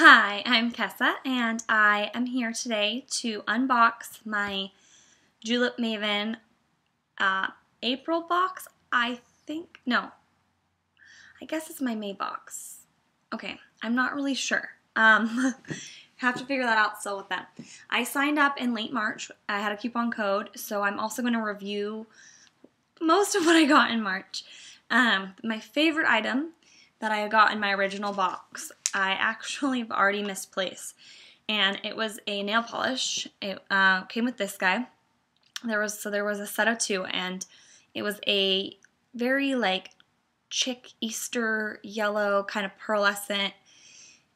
Hi, I'm Kessa, and I am here today to unbox my Julep Maven uh, April box. I think, no, I guess it's my May box. Okay, I'm not really sure. Um, have to figure that out still with them. I signed up in late March. I had a coupon code, so I'm also going to review most of what I got in March. Um, my favorite item that I got in my original box, I actually have already misplaced. And it was a nail polish. It uh, came with this guy. There was so there was a set of two, and it was a very like chick Easter yellow kind of pearlescent,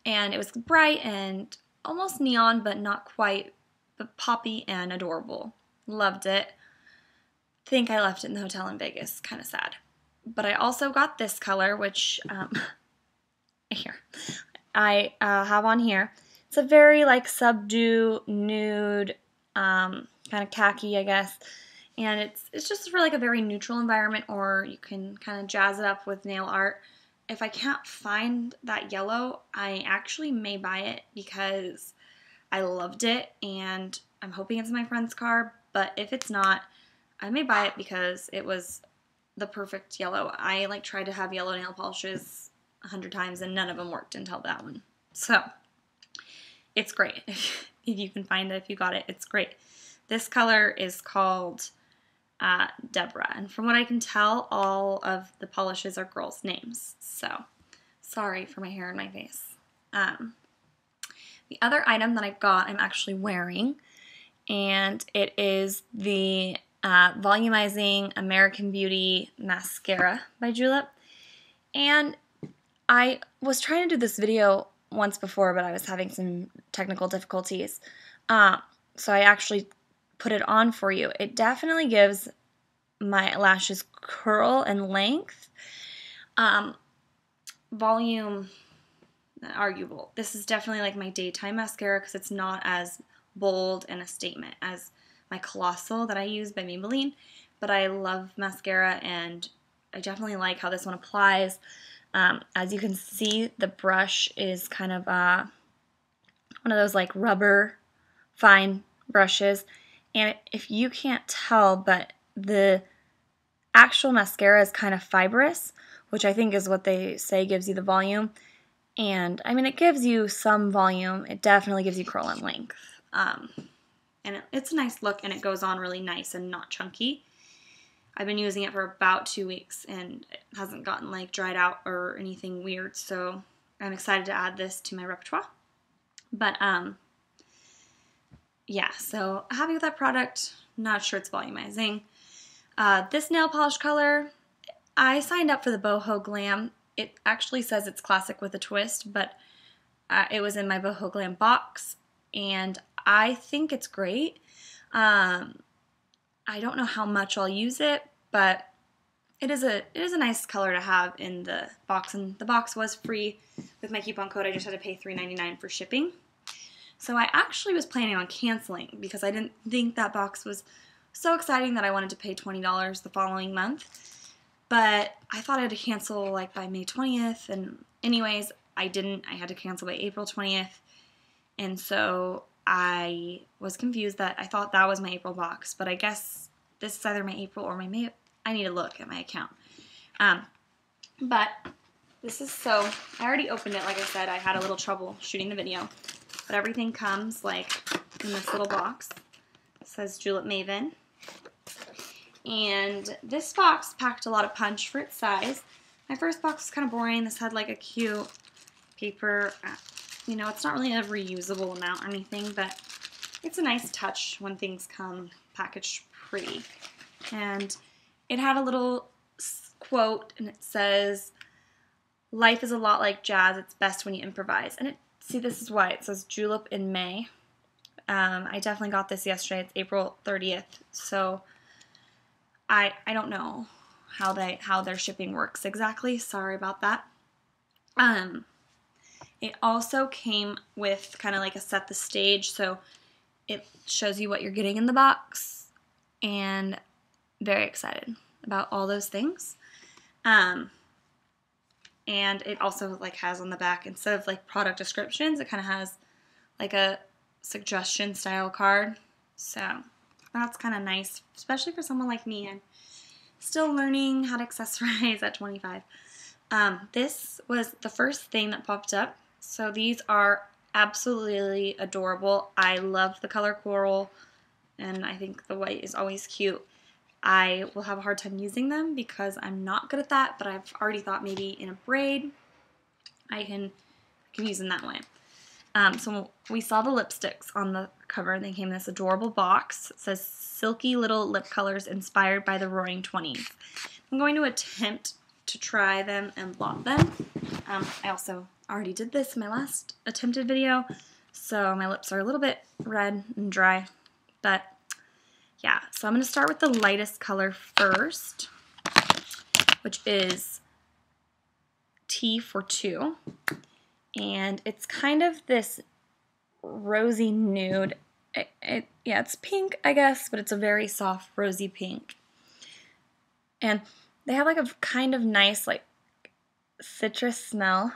and it was bright and almost neon, but not quite, but poppy and adorable. Loved it. Think I left it in the hotel in Vegas. Kind of sad but I also got this color, which um, here I uh, have on here. It's a very like subdue nude, um, kind of khaki, I guess. And it's it's just for like a very neutral environment, or you can kind of jazz it up with nail art. If I can't find that yellow, I actually may buy it because I loved it, and I'm hoping it's my friend's car. But if it's not, I may buy it because it was the perfect yellow. I like tried to have yellow nail polishes a hundred times and none of them worked until that one. So it's great. if you can find it, if you got it, it's great. This color is called uh, Deborah. And from what I can tell, all of the polishes are girls' names. So sorry for my hair and my face. Um, the other item that I got, I'm actually wearing, and it is the uh, Volumizing American Beauty Mascara by Julep. And I was trying to do this video once before, but I was having some technical difficulties. Uh, so I actually put it on for you. It definitely gives my lashes curl and length. Um, volume, arguable. This is definitely like my daytime mascara because it's not as bold and a statement as my Colossal that I use by Maybelline, but I love mascara and I definitely like how this one applies. Um, as you can see, the brush is kind of uh, one of those like rubber fine brushes. And if you can't tell, but the actual mascara is kind of fibrous, which I think is what they say gives you the volume. And I mean, it gives you some volume. It definitely gives you curl and length. Um, and it, it's a nice look and it goes on really nice and not chunky. I've been using it for about two weeks and it hasn't gotten like dried out or anything weird, so I'm excited to add this to my repertoire. But um, yeah, so happy with that product. Not sure it's volumizing. Uh, this nail polish color, I signed up for the Boho Glam. It actually says it's classic with a twist, but uh, it was in my Boho Glam box, and I think it's great. Um, I don't know how much I'll use it, but it is a it is a nice color to have in the box, and the box was free with my coupon code. I just had to pay $3.99 for shipping. So I actually was planning on canceling because I didn't think that box was so exciting that I wanted to pay $20 the following month. But I thought I had to cancel like by May 20th, and anyways, I didn't. I had to cancel by April 20th. And so I was confused that I thought that was my April box, but I guess this is either my April or my May. I need to look at my account. Um, but this is so, I already opened it. Like I said, I had a little trouble shooting the video, but everything comes like in this little box. It says Julep Maven. And this box packed a lot of punch for its size. My first box was kind of boring. This had like a cute paper you know, it's not really a reusable amount or anything, but it's a nice touch when things come packaged pretty. And it had a little quote, and it says, Life is a lot like jazz. It's best when you improvise. And it, see, this is why it says Julep in May. Um, I definitely got this yesterday. It's April 30th. So I I don't know how they how their shipping works exactly. Sorry about that. Um, it also came with kind of like a set the stage, so it shows you what you're getting in the box, and very excited about all those things. Um, and it also like has on the back instead of like product descriptions, it kind of has like a suggestion style card. So that's kind of nice, especially for someone like me. I'm still learning how to accessorize at 25. Um, this was the first thing that popped up. So these are absolutely adorable. I love the color coral and I think the white is always cute. I will have a hard time using them because I'm not good at that, but I've already thought maybe in a braid I can, I can use them that way. Um, so we saw the lipsticks on the cover. And they came in this adorable box. It says silky little lip colors inspired by the roaring 20s. I'm going to attempt to try them and blot them. Um, I also already did this in my last attempted video, so my lips are a little bit red and dry, but yeah. So I'm going to start with the lightest color first, which is Tea for Two. And it's kind of this rosy nude. It, it, yeah, it's pink, I guess, but it's a very soft rosy pink. And they have like a kind of nice like citrus smell.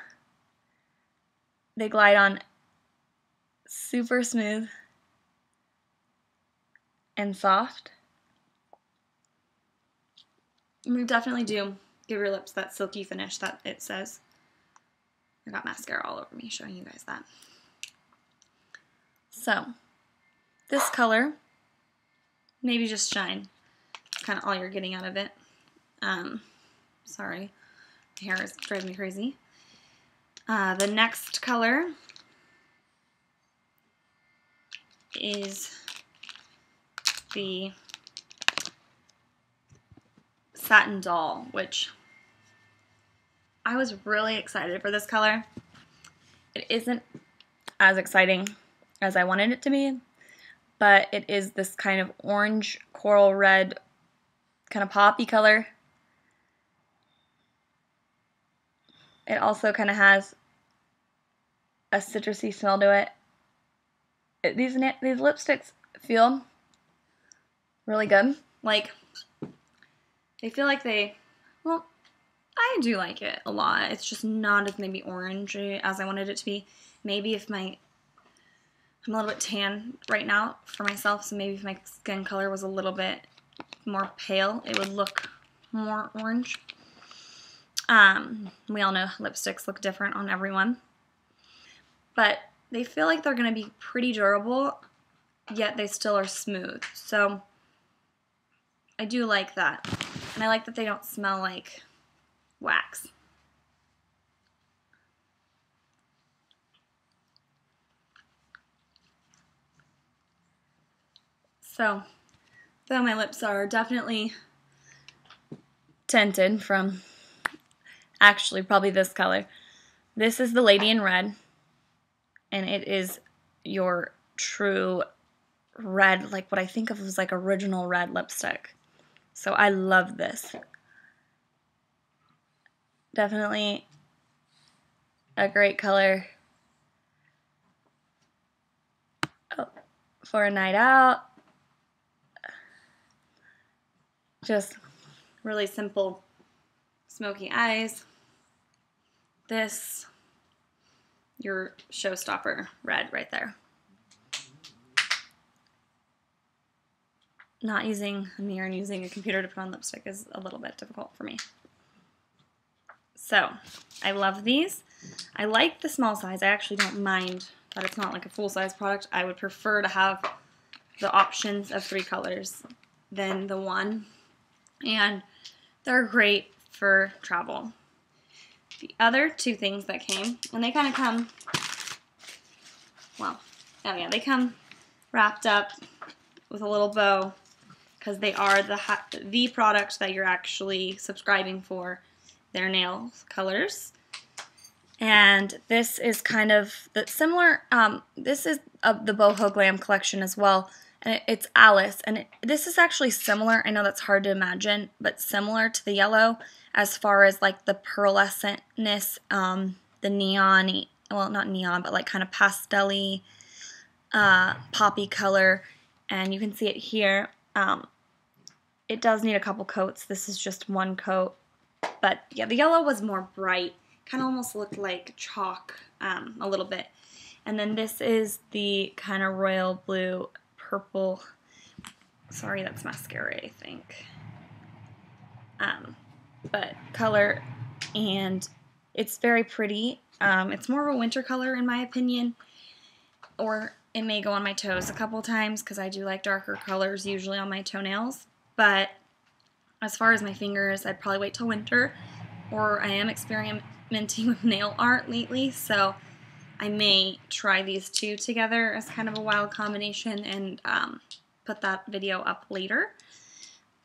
They glide on super smooth and soft. We definitely do give your lips that silky finish that it says. I got mascara all over me showing you guys that. So, this color, maybe just shine. kind of all you're getting out of it. Um, sorry, hair is driving me crazy. Uh, the next color is the Satin Doll, which I was really excited for this color. It isn't as exciting as I wanted it to be, but it is this kind of orange coral red kind of poppy color. It also kind of has a citrusy smell to it. these these lipsticks feel really good. Like, they feel like they, well, I do like it a lot. It's just not as maybe orangey as I wanted it to be. Maybe if my, I'm a little bit tan right now for myself, so maybe if my skin color was a little bit more pale, it would look more orange. Um, we all know lipsticks look different on everyone. But they feel like they're going to be pretty durable, yet they still are smooth. So I do like that. And I like that they don't smell like wax. So, though my lips are definitely tinted from actually probably this color, this is the Lady in Red, and it is your true red, like what I think of as like original red lipstick. So I love this. Definitely a great color oh, for a night out. Just really simple smoky eyes. This, your showstopper red right there. not using a mirror and using a computer to put on lipstick is a little bit difficult for me. So, I love these. I like the small size. I actually don't mind that it's not like a full-size product. I would prefer to have the options of three colors than the one. And they're great for travel. The other two things that came, and they kind of come, well, oh yeah, they come wrapped up with a little bow because they are the the product that you're actually subscribing for their nail colors. And this is kind of the similar. Um, this is of the Boho Glam collection as well, and it, it's Alice. And it, this is actually similar. I know that's hard to imagine, but similar to the yellow as far as like the pearlescentness, um, the neon. Well, not neon, but like kind of pastelly, uh, poppy color. And you can see it here. Um, it does need a couple coats. This is just one coat. But yeah, the yellow was more bright kind of almost looked like chalk um, a little bit. And then this is the kind of royal blue purple. Sorry, that's mascara, I think. Um, but color, and it's very pretty. Um, it's more of a winter color in my opinion, or it may go on my toes a couple times because I do like darker colors usually on my toenails. But as far as my fingers, I'd probably wait till winter, or I am experimenting with nail art lately, so I may try these two together as kind of a wild combination and um, put that video up later.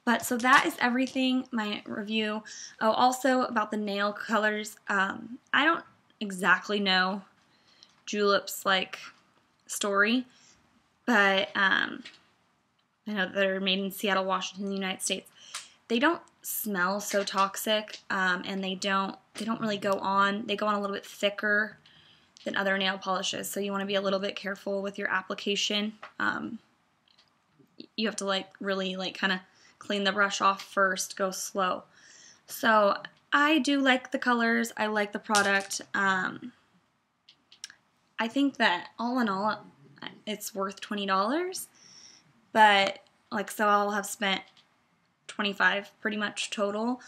But so that is everything, my review. Oh, also about the nail colors, um, I don't exactly know Julep's like story, but um, I know they're made in Seattle, Washington, the United States. They don't smell so toxic, um, and they don't they don't really go on. They go on a little bit thicker than other nail polishes, so you want to be a little bit careful with your application. Um, you have to like really like kind of clean the brush off first, go slow. So I do like the colors. I like the product. Um, I think that all in all, it's worth $20. But like, so I'll have spent 25 pretty much total.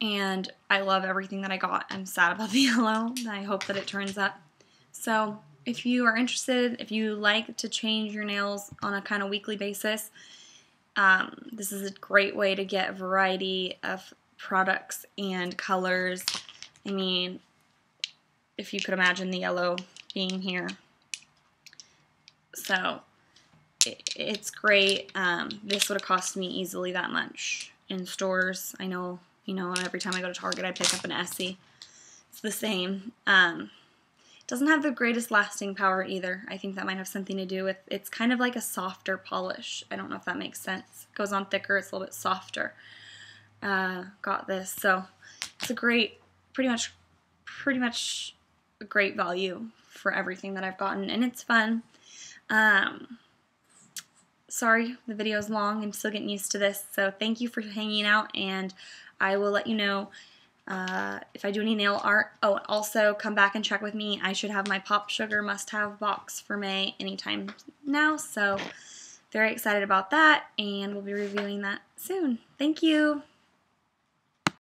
And I love everything that I got. I'm sad about the yellow. I hope that it turns up. So if you are interested, if you like to change your nails on a kind of weekly basis, um, this is a great way to get a variety of products and colors. I mean, if you could imagine the yellow being here. So it, it's great. Um, this would have cost me easily that much in stores. I know, you know, every time I go to Target, I pick up an Essie. It's the same. Um, doesn't have the greatest lasting power either. I think that might have something to do with it's kind of like a softer polish. I don't know if that makes sense. It goes on thicker, it's a little bit softer. Uh, got this. So it's a great, pretty much, pretty much a great value for everything that I've gotten, and it's fun. Um, sorry, the video is long. I'm still getting used to this, so thank you for hanging out, and I will let you know uh, if I do any nail art. Oh, also come back and check with me. I should have my Pop Sugar must-have box for May anytime now, so very excited about that, and we'll be reviewing that soon. Thank you.